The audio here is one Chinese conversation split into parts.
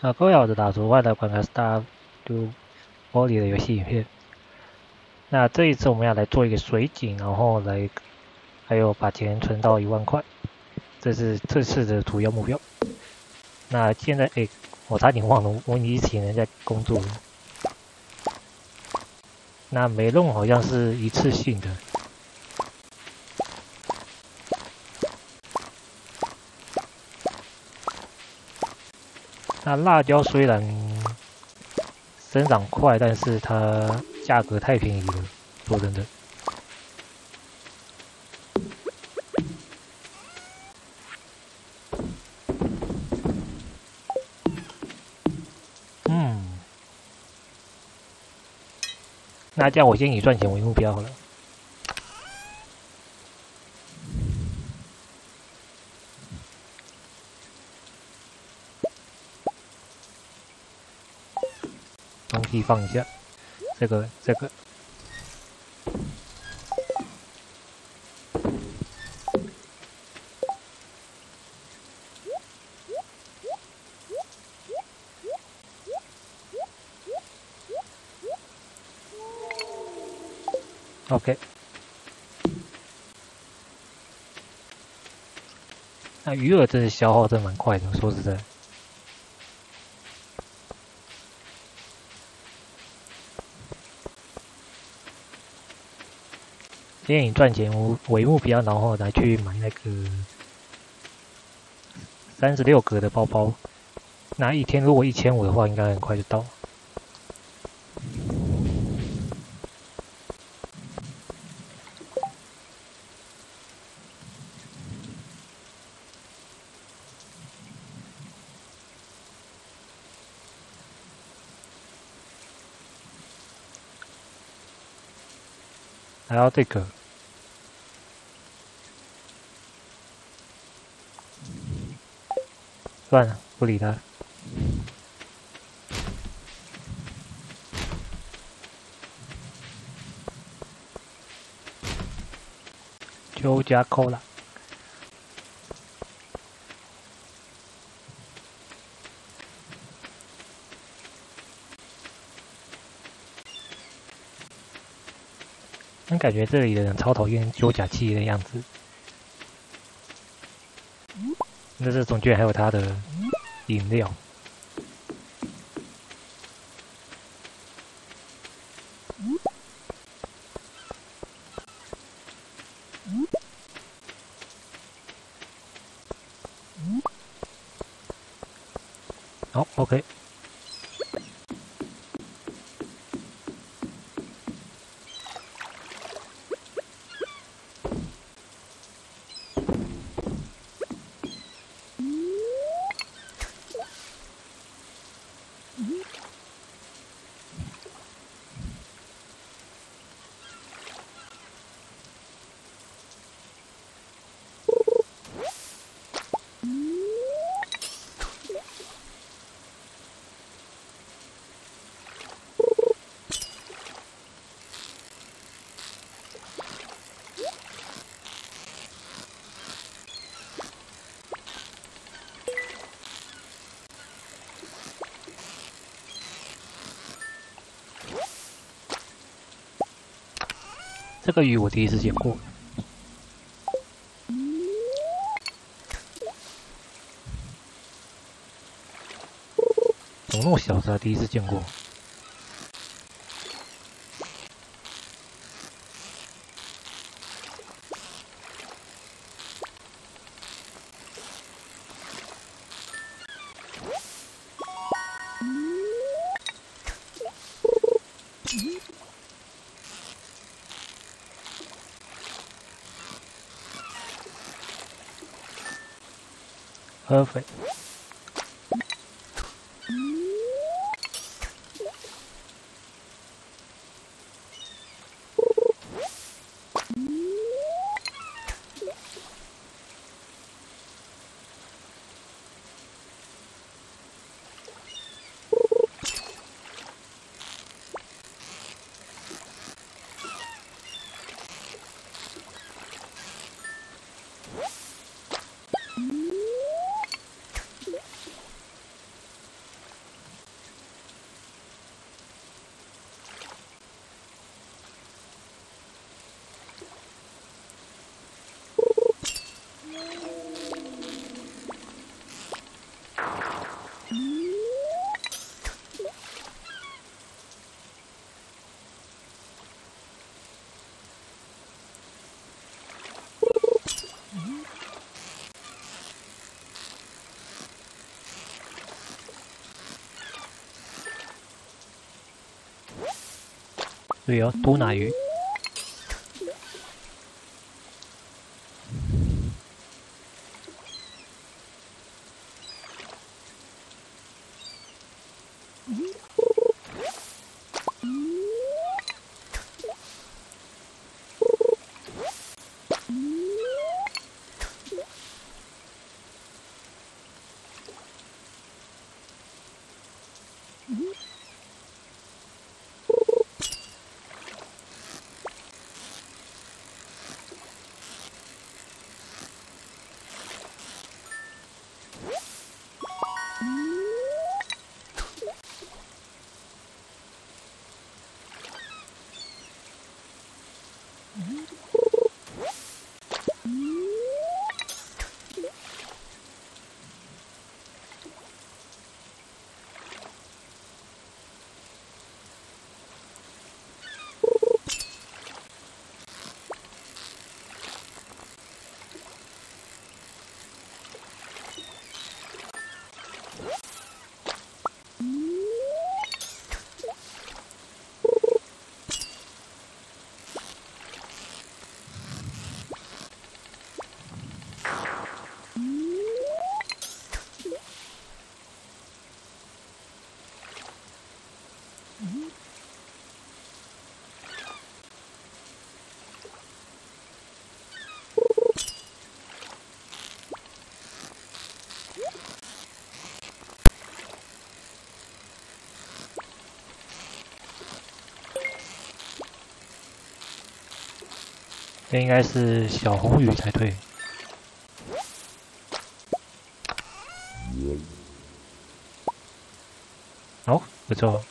啊，各位好，我是大叔，欢迎来观看 Star 就玻璃的游戏影片。那这一次我们要来做一个水井，然后来还有把钱存到一万块，这是这次的主要目标。那现在哎，我差点忘了，我以前人在工作。那没弄好像是一次性的。那辣椒虽然生长快，但是它价格太便宜了，说真的。嗯，那这样我先以赚钱为目标好了。东西放一下，这个这个，OK。那鱼饵真是消耗真蛮快的，说实在。电影赚钱为目标，然后来去买那个三十六格的包包。那一天如果一千五的话，应该很快就到。还要这个。算了，不理他。就加扣了。感觉这里的人超讨厌修甲器的样子。这是总卷还有他的饮料。好，OK。这个鱼我第一次见过，怎么那么小？才第一次见过。Perfect. 对哦，多拿鱼。这应该是小红鱼才对。哦，不错。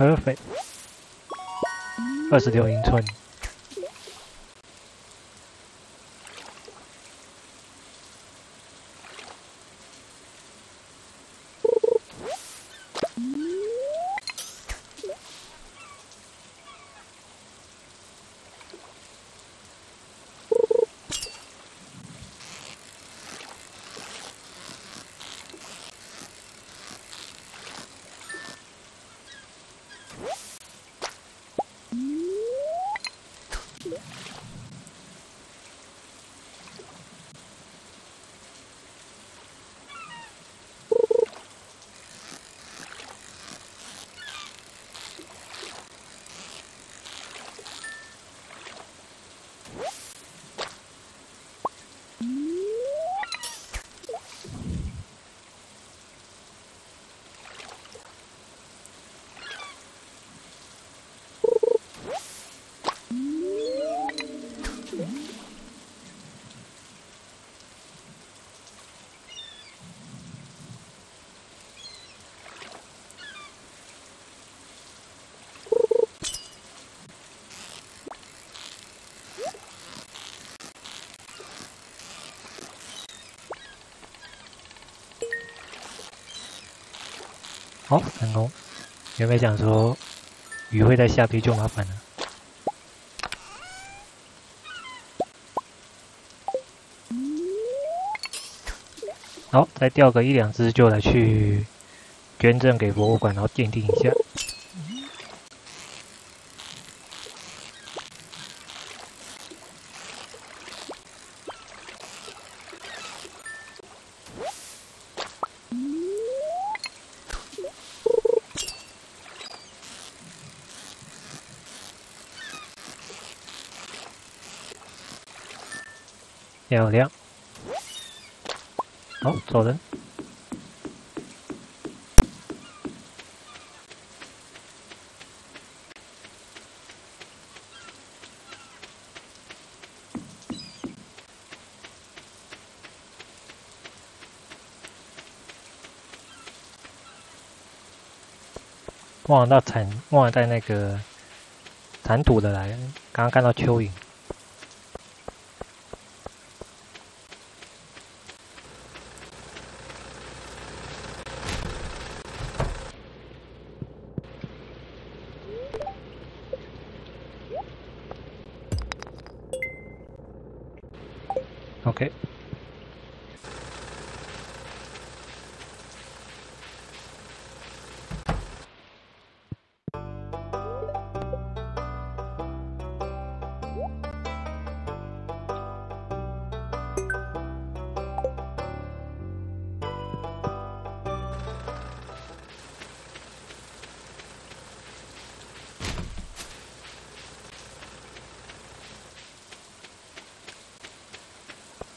Perfect，二十六英寸。好，成功。有没有想说鱼会在下边就麻烦了？好，再钓个一两只就来去捐赠给博物馆，然后鉴定一下。漂亮，好，走人。忘了到铲，忘了带那个铲土的来，刚刚看到蚯蚓。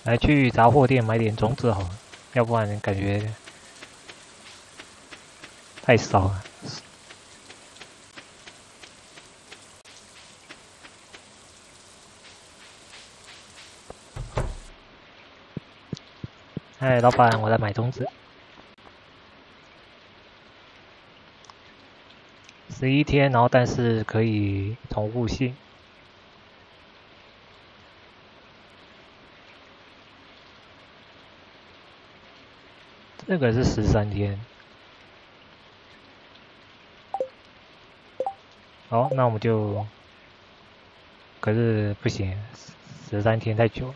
来去杂货店买点种子好了，要不然感觉太少了。哎，老板，我来买种子。十一天，然后但是可以重复性。这个是十三天，好，那我们就，可是不行，十三天太久。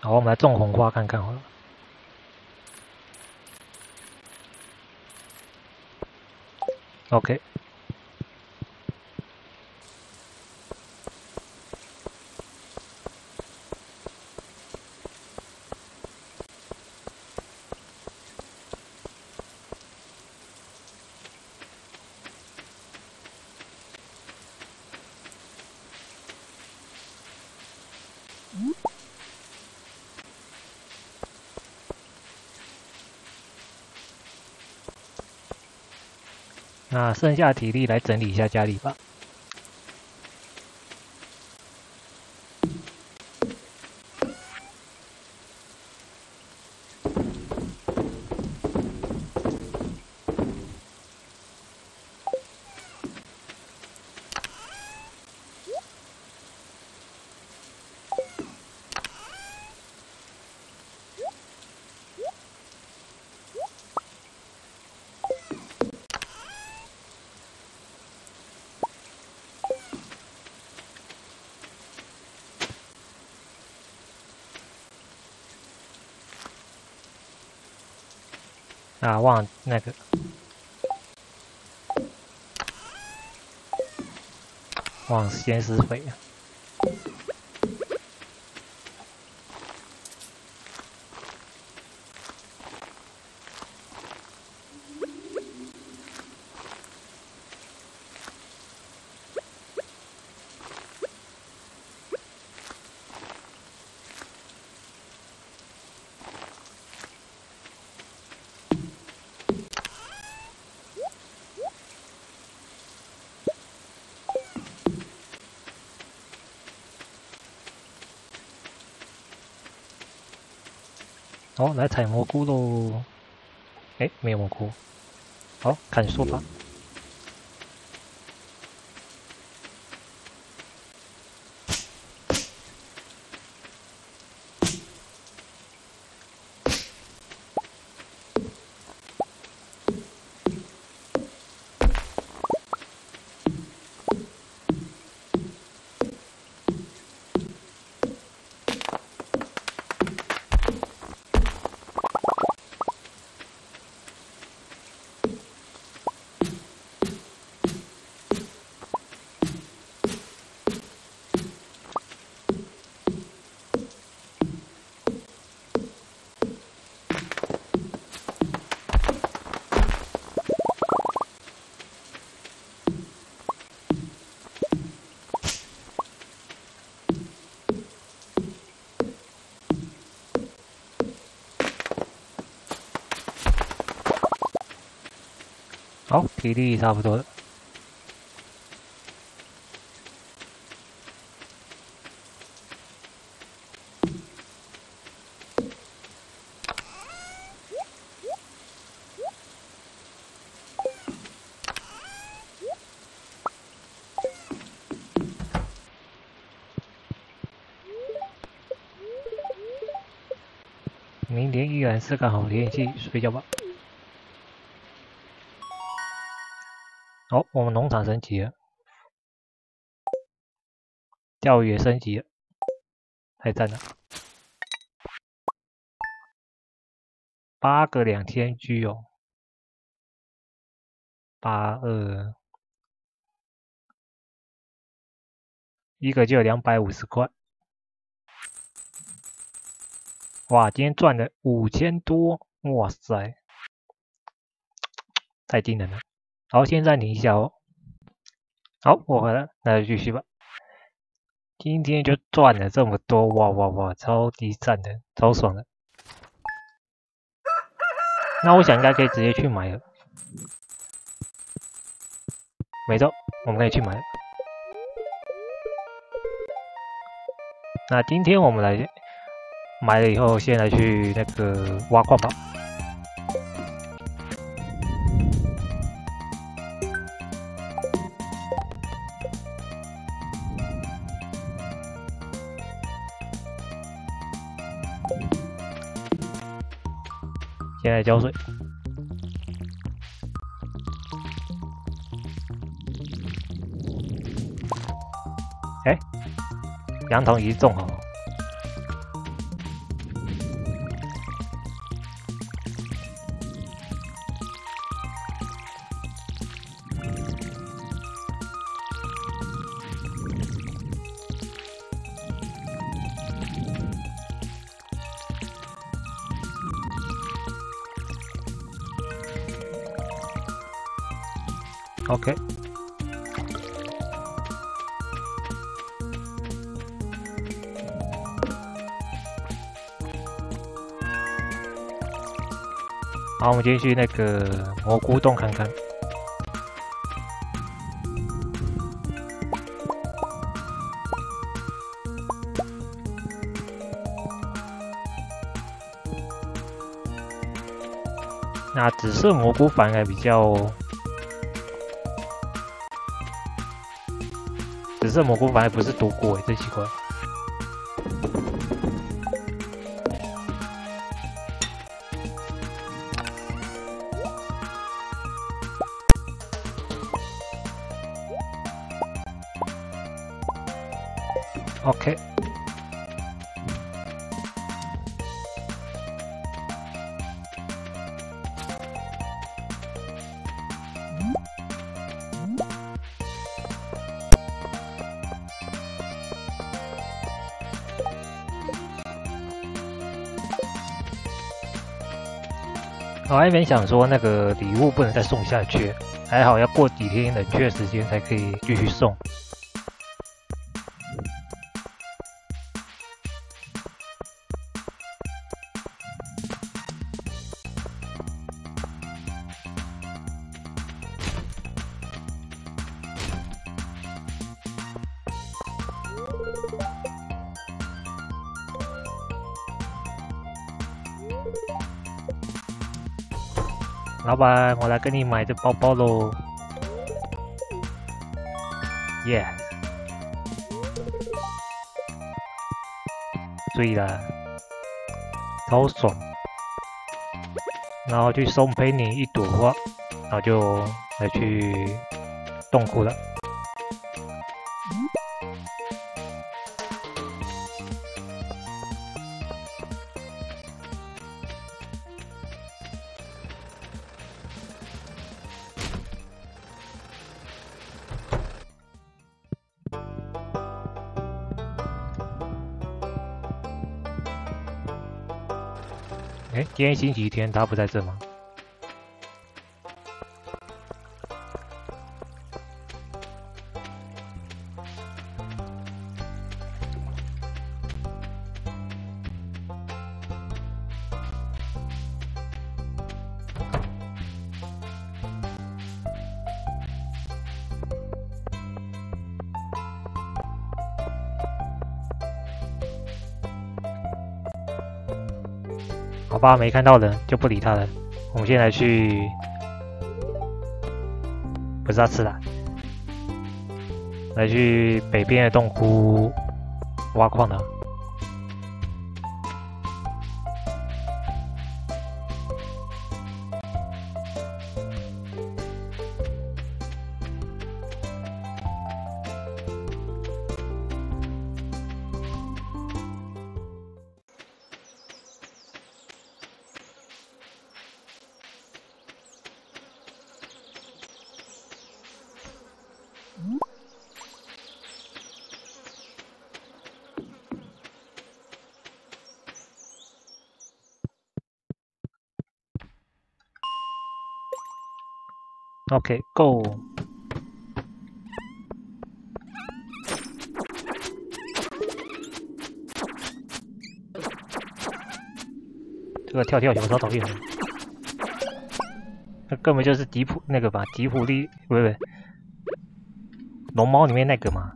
好，我们来种红花看看好了。okay. 剩下体力来整理一下家里吧。啊，忘那个，忘先施肥。好，来采蘑菇喽！哎，没有蘑菇。好，看你说吧。好体力差不多了。明天依然是个好天气睡觉吧。好，我们农场升级了，钓鱼也升级了，太赞了！八个两千居哦，八二，一个就有两百五十块。哇，今天赚了五千多，哇塞，太惊人了！好，先暂停一下哦。好，我回来，那就继续吧。今天就赚了这么多，哇哇哇，超级赞的，超爽的。那我想应该可以直接去买了。没错，我们可以去买。那今天我们来。买了以后，现在去那个挖矿吧。现在浇水。哎，羊头已经种好。OK，好，我们继续那个蘑菇洞看看。那紫色蘑菇反而比较。紫色蘑菇反而不是毒果哎，真奇怪。OK。我还没想说那个礼物不能再送下去，还好要过几天冷却时间才可以继续送。老板，我来给你买这包包喽！耶，醉了，超爽！然后就送给你一朵花，然后就来去洞窟了。今天星期天，他不在这吗？吧，没看到人就不理他了。我们现在去，不是他吃的，来去北边的洞窟挖矿呢。OK，Go。这个跳跳有超讨厌的，那根本就是迪普那个吧？迪普利不不，龙猫里面那个嘛。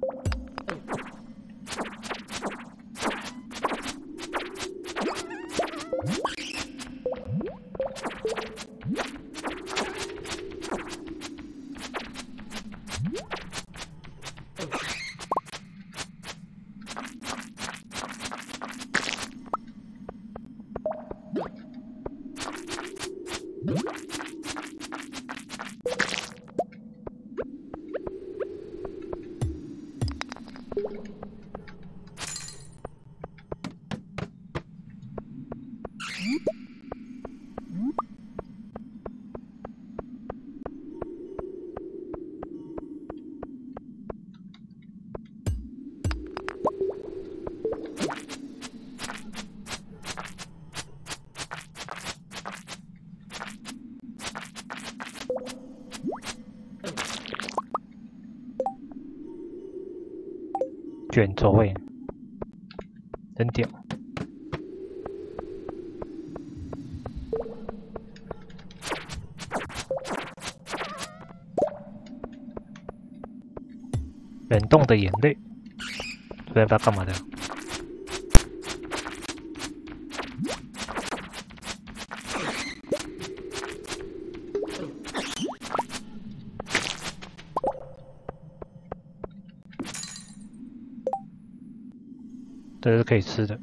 卷轴位，真屌！冷冻的眼泪，不知道干嘛的。这是可以吃的。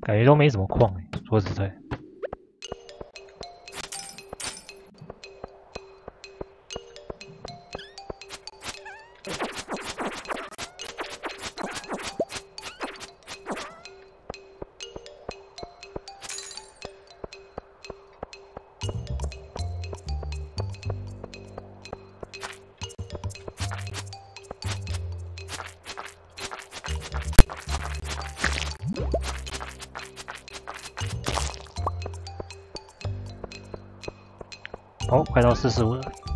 感觉都没什么矿哎，说实在。快到四十五了。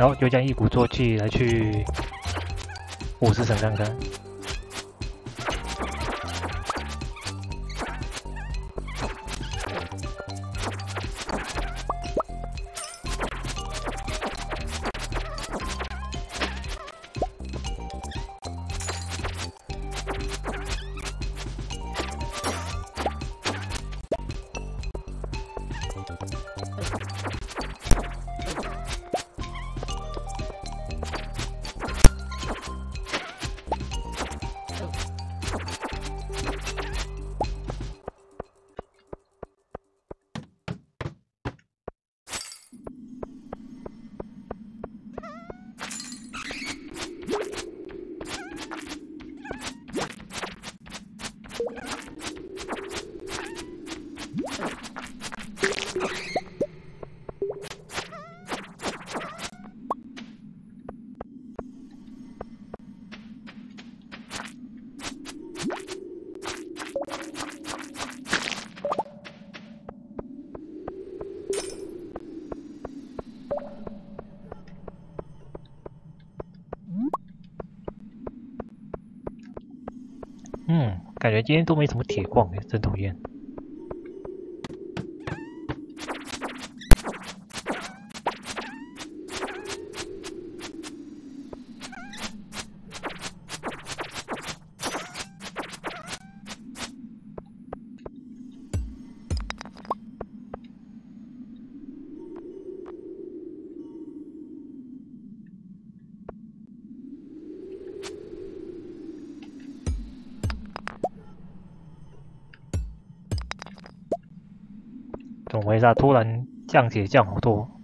然后就将一鼓作气来去五十层看看。感觉今天都没什么铁矿，真讨厌。回事？突然降解降好多。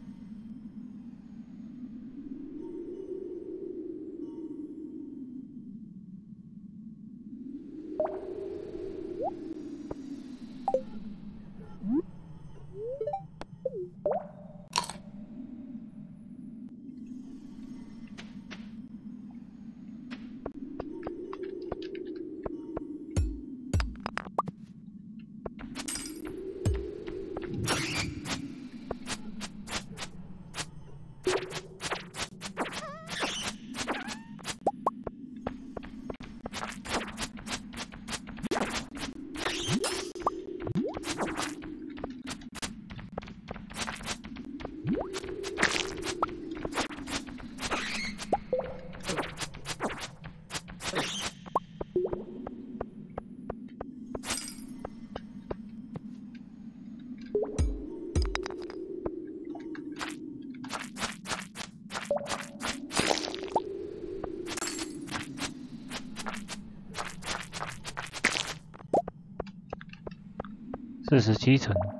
四十七层。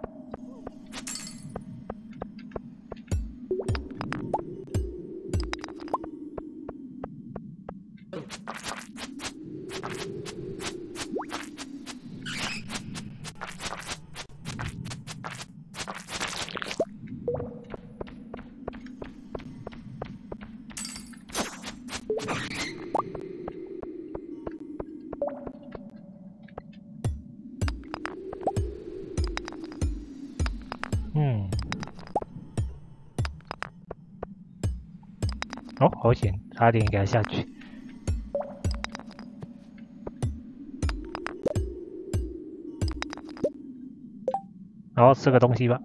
哦，好险，差点给他下去。然后吃个东西吧。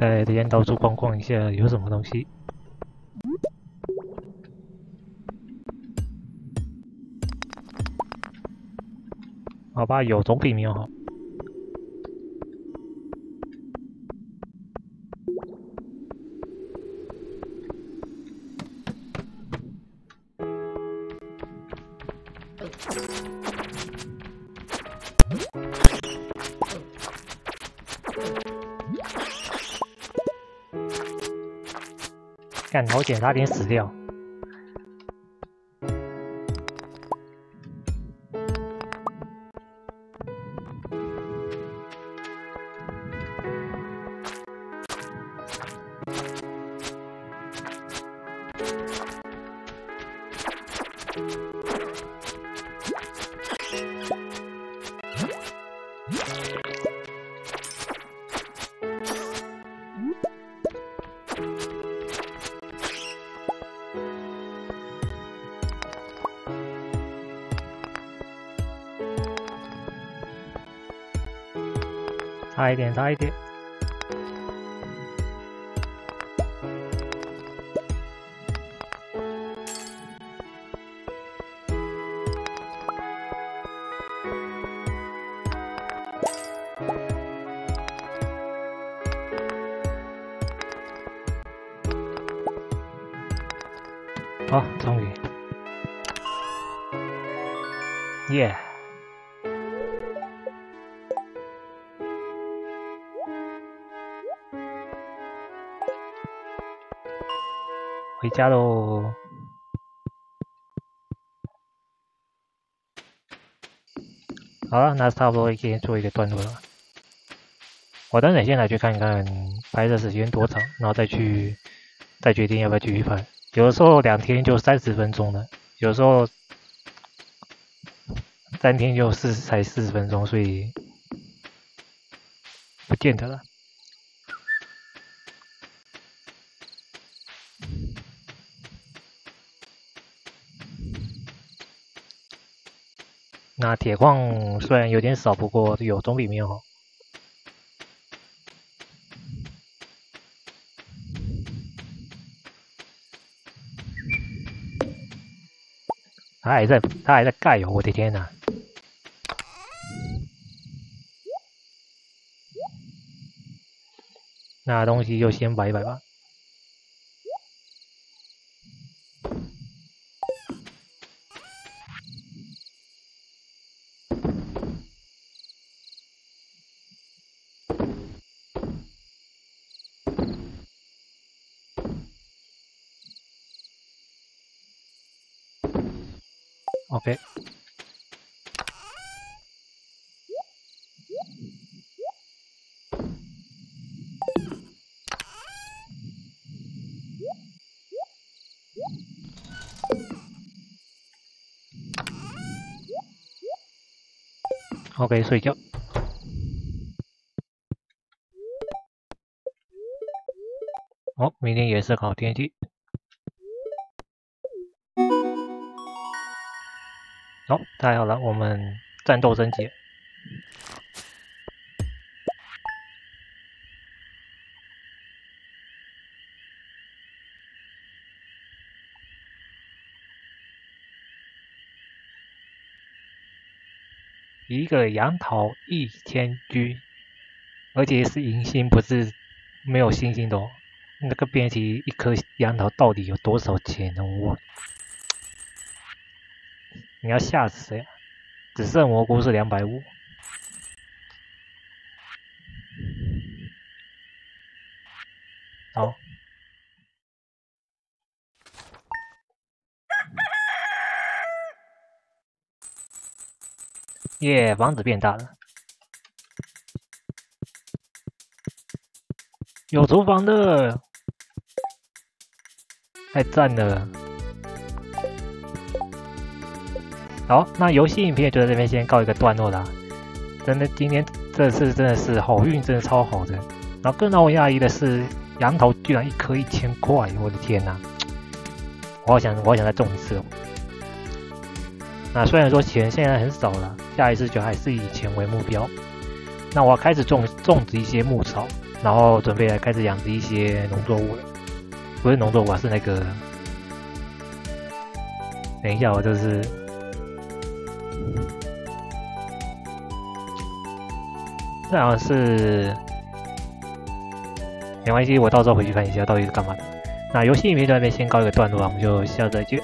在这边到处逛逛一下，有什么东西？好吧，有总比没有好。好险，差点死掉。差一点，差一点。回家喽！好了，那差不多可以做一个段落了。我等等先来去看看拍摄时间多长，然后再去再决定要不要继续拍。有的时候两天就三十分钟了，有时候三天就四才四十分钟，所以不见得了。那铁矿虽然有点少，不过有总比没有好。他还在，他还在盖哦！我的天哪！那东西就先摆一摆吧。OK。OK，睡觉。哦，明天也是好天气。好，太好了，我们战斗升级。个杨桃一千居，而且是银星，不是没有星星的。哦那个编辑一颗杨桃到底有多少钱呢？我。你要吓死谁？紫色蘑菇是两百五。好。耶，房子变大了。有厨房的，太赞了。好，那游戏影片就在这边先告一个段落啦。真的，今天这次真的是好运，真的超好的。然后更让我讶异的是，羊头居然一颗一千块，我的天哪！我好想，我好想再中一次哦。那虽然说钱现在很少了，下一次就还是以钱为目标。那我要开始种种植一些牧草，然后准备来开始养殖一些农作物了。不是农作物，啊是那个……等一下，我就是。这好像是没关系，我到时候回去看一下到底是干嘛的。那游戏影片就那边先告一个段落啊，我们就下次再见。